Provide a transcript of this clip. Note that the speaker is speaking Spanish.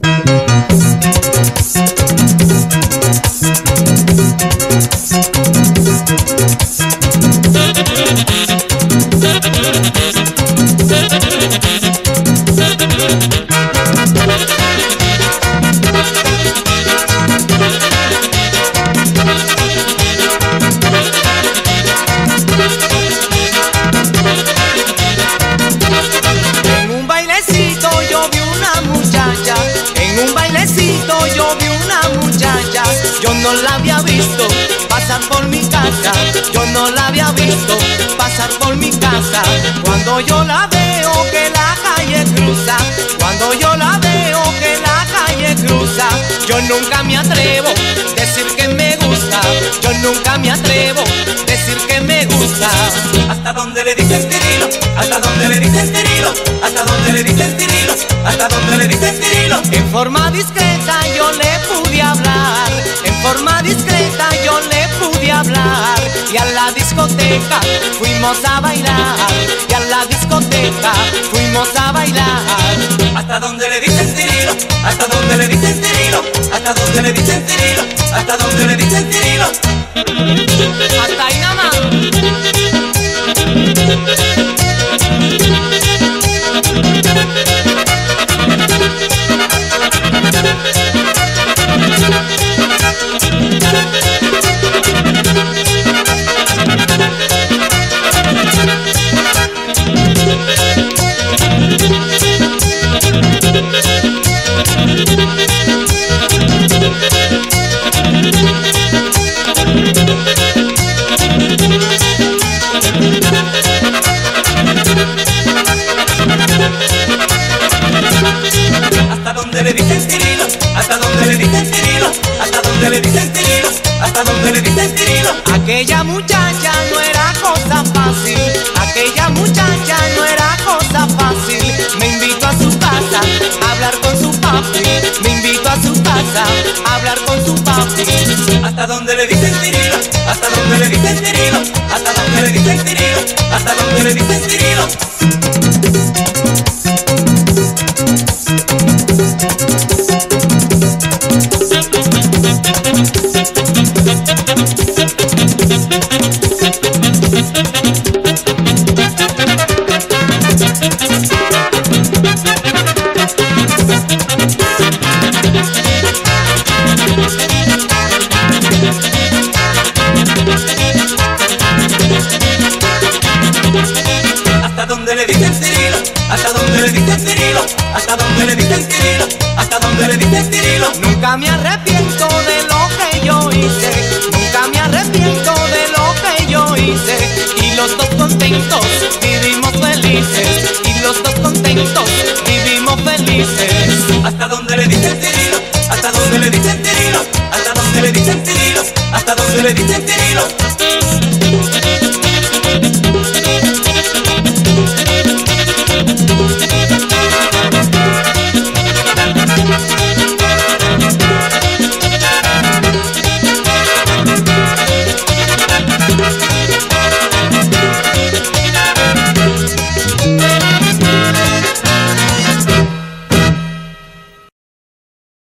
En no la había visto pasar por mi casa, yo no la había visto pasar por mi casa, cuando yo la veo que la calle cruza, cuando yo la veo que la calle cruza, yo nunca me atrevo a decir que me gusta, yo nunca me atrevo a decir que me gusta. Hasta donde le dicen tirilo, hasta donde le dicen tirilo, hasta donde le dicen tirilo, hasta donde le dicen tirilo. En forma discreta discoteca fuimos a bailar, y a la discoteca fuimos a bailar. Hasta donde le dicen tirilo, hasta donde le dicen tirilo, hasta donde le dicen tirilo, hasta donde le dicen tirilo. Hasta ahí nada más. Donde le dicen tirilo, hasta donde le dicen tirilo, hasta donde le dicen tirilo, hasta donde le dicen tirilo. Aquella muchacha no era cosa fácil, aquella muchacha no era cosa fácil. Me invito a su casa a hablar con su papi, me invito a su casa a hablar con su papi. Hasta donde le dicen tirilo, hasta donde le dicen tirilo, hasta donde le dicen tirilo, hasta donde le dicen tirilo. Hasta donde le dicen tirilo, hasta donde le dicen tirilo, hasta donde le dicen hasta donde le dicen. Nunca me arrepiento de lo contentos vivimos felices, y los dos contentos vivimos felices. Hasta donde le dicen tirilo, hasta donde le dicen tirilo, hasta donde le dicen tirilo, hasta donde le dicen tirilo.